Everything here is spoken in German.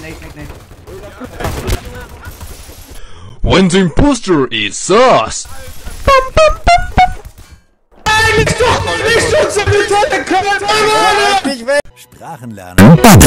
Nate, Nate, Nate. When the imposter is sus. Sprachenlernen.